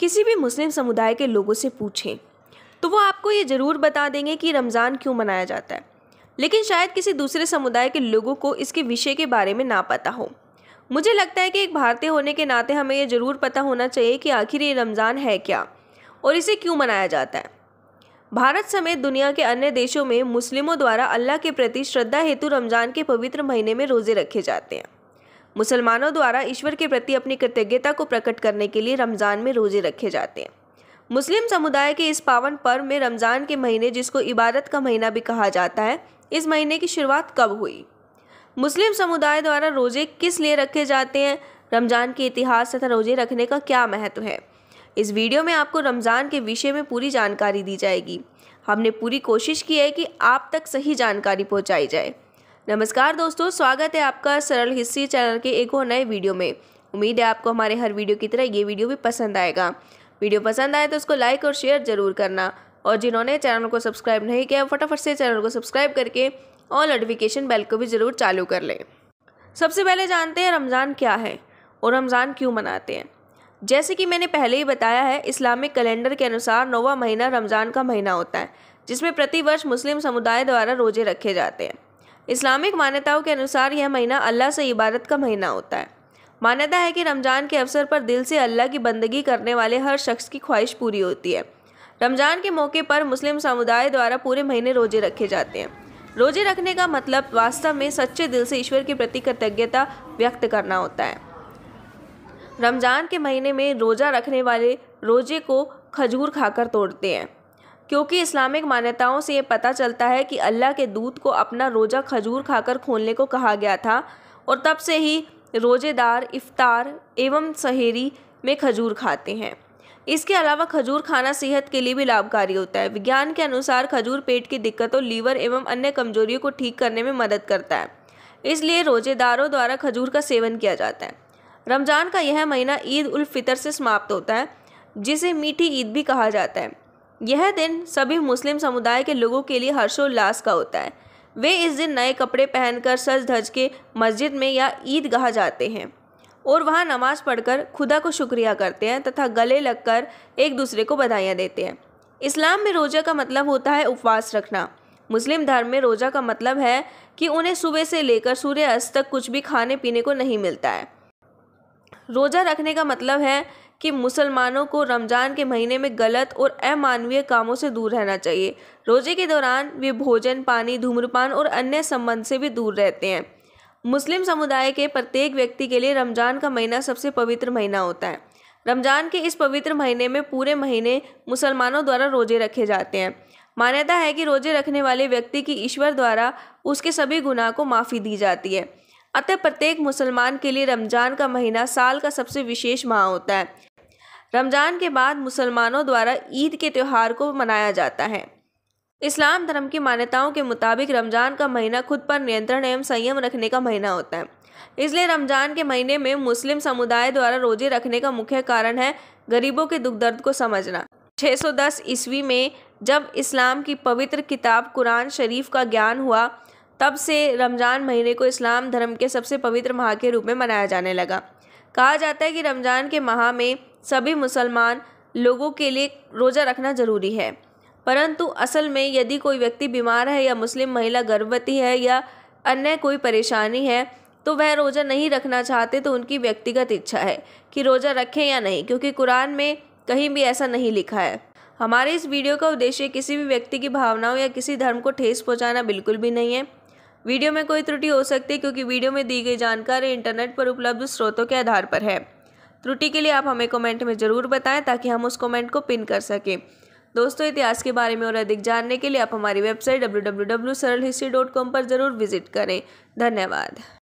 किसी भी मुस्लिम समुदाय के लोगों से पूछें तो वो आपको ये ज़रूर बता देंगे कि रमज़ान क्यों मनाया जाता है। लेकिन शायद किसी दूसरे समुदाय के लोगों को इसके विषय के बारे में ना पता हो। मुझे लगता है कि एक भारतीय होने के नाते हमें ये ज़रूर पता होना चाहिए कि आखिर ये रमज़ान है क्या और इसे क्यों मनाया जाता है। भारत समेत दुनिया के अन्य देशों में मुस्लिमों द्वारा अल्लाह के प्रति श्रद्धा हेतु रमज़ान के पवित्र महीने में रोज़े रखे जाते हैं। मुसलमानों द्वारा ईश्वर के प्रति अपनी कृतज्ञता को प्रकट करने के लिए रमज़ान में रोज़े रखे जाते हैं। मुस्लिम समुदाय के इस पावन पर्व में रमज़ान के महीने, जिसको इबादत का महीना भी कहा जाता है, इस महीने की शुरुआत कब हुई? मुस्लिम समुदाय द्वारा रोज़े किस लिए रखे जाते हैं? रमज़ान के इतिहास तथा रोज़े रखने का क्या महत्व है? इस वीडियो में आपको रमज़ान के विषय में पूरी जानकारी दी जाएगी। हमने पूरी कोशिश की है कि आप तक सही जानकारी पहुंचाई जाए। नमस्कार दोस्तों, स्वागत है आपका सरल हिस्ट्री चैनल के एक और नए वीडियो में। उम्मीद है आपको हमारे हर वीडियो की तरह ये वीडियो भी पसंद आएगा। वीडियो पसंद आए तो उसको लाइक और शेयर ज़रूर करना। और जिन्होंने चैनल को सब्सक्राइब नहीं किया, फटाफट से चैनल को सब्सक्राइब करके और नोटिफिकेशन बेल को भी ज़रूर चालू कर लें। सबसे पहले जानते हैं रमज़ान क्या है और रमज़ान क्यों मनाते हैं। जैसे कि मैंने पहले ही बताया है, इस्लामिक कैलेंडर के अनुसार नौवा महीना रमज़ान का महीना होता है, जिसमें प्रतिवर्ष मुस्लिम समुदाय द्वारा रोज़े रखे जाते हैं। इस्लामिक मान्यताओं के अनुसार यह महीना अल्लाह से इबादत का महीना होता है। मान्यता है कि रमज़ान के अवसर पर दिल से अल्लाह की बंदगी करने वाले हर शख्स की ख्वाहिश पूरी होती है। रमज़ान के मौके पर मुस्लिम समुदाय द्वारा पूरे महीने रोज़े रखे जाते हैं। रोज़े रखने का मतलब वास्तव में सच्चे दिल से ईश्वर के प्रति कृतज्ञता व्यक्त करना होता है। रमज़ान के महीने में रोज़ा रखने वाले रोज़े को खजूर खाकर तोड़ते हैं। क्योंकि इस्लामिक मान्यताओं से ये पता चलता है कि अल्लाह के दूत को अपना रोज़ा खजूर खाकर खोलने को कहा गया था और तब से ही रोज़ेदार, इफ्तार एवं सहेरी में खजूर खाते हैं। इसके अलावा खजूर खाना सेहत के लिए भी लाभकारी होता है। विज्ञान के अनुसार खजूर पेट की दिक्कतों, लीवर एवं अन्य कमजोरियों को ठीक करने में मदद करता है। इसलिए रोज़ेदारों द्वारा खजूर का सेवन किया जाता है। रमज़ान का यह महीना ईद उल फितर से समाप्त होता है, जिसे मीठी ईद भी कहा जाता है। यह दिन सभी मुस्लिम समुदाय के लोगों के लिए हर्षोल्लास का होता है। वे इस दिन नए कपड़े पहनकर सज धज के मस्जिद में या ईदगाह जाते हैं और वहाँ नमाज़ पढ़कर खुदा को शुक्रिया करते हैं तथा गले लगकर एक दूसरे को बधाइयाँ देते हैं। इस्लाम में रोज़ा का मतलब होता है उपवास रखना। मुस्लिम धर्म में रोज़ा का मतलब है कि उन्हें सुबह से लेकर सूर्य अस्त तक कुछ भी खाने पीने को नहीं मिलता है। रोज़ा रखने का मतलब है कि मुसलमानों को रमज़ान के महीने में गलत और अमानवीय कामों से दूर रहना चाहिए। रोज़े के दौरान वे भोजन, पानी, धूम्रपान और अन्य संबंध से भी दूर रहते हैं। मुस्लिम समुदाय के प्रत्येक व्यक्ति के लिए रमज़ान का महीना सबसे पवित्र महीना होता है। रमज़ान के इस पवित्र महीने में पूरे महीने मुसलमानों द्वारा रोज़े रखे जाते हैं। मान्यता है कि रोज़े रखने वाले व्यक्ति की ईश्वर द्वारा उसके सभी गुनाह को माफ़ी दी जाती है। अतः प्रत्येक मुसलमान के लिए रमज़ान का महीना साल का सबसे विशेष माह होता है। रमज़ान के बाद मुसलमानों द्वारा ईद के त्यौहार को मनाया जाता है। इस्लाम धर्म की मान्यताओं के मुताबिक रमज़ान का महीना खुद पर नियंत्रण एवं संयम रखने का महीना होता है। इसलिए रमज़ान के महीने में मुस्लिम समुदाय द्वारा रोज़े रखने का मुख्य कारण है गरीबों के दुख दर्द को समझना। 610 ईस्वी में जब इस्लाम की पवित्र किताब कुरान शरीफ का ज्ञान हुआ, तब से रमज़ान महीने को इस्लाम धर्म के सबसे पवित्र माह के रूप में मनाया जाने लगा। कहा जाता है कि रमज़ान के माह में सभी मुसलमान लोगों के लिए रोज़ा रखना ज़रूरी है। परंतु असल में यदि कोई व्यक्ति बीमार है या मुस्लिम महिला गर्भवती है या अन्य कोई परेशानी है तो वह रोज़ा नहीं रखना चाहते तो उनकी व्यक्तिगत इच्छा है कि रोज़ा रखें या नहीं, क्योंकि कुरान में कहीं भी ऐसा नहीं लिखा है। हमारे इस वीडियो का उद्देश्य किसी भी व्यक्ति की भावनाओं या किसी धर्म को ठेस पहुंचाना बिल्कुल भी नहीं है। वीडियो में कोई त्रुटि हो सकती है, क्योंकि वीडियो में दी गई जानकारी इंटरनेट पर उपलब्ध स्रोतों के आधार पर है। त्रुटि के लिए आप हमें कमेंट में ज़रूर बताएँ ताकि हम उस कमेंट को पिन कर सकें। दोस्तों, इतिहास के बारे में और अधिक जानने के लिए आप हमारी वेबसाइट डब्ल्यू पर ज़रूर विज़िट करें। धन्यवाद।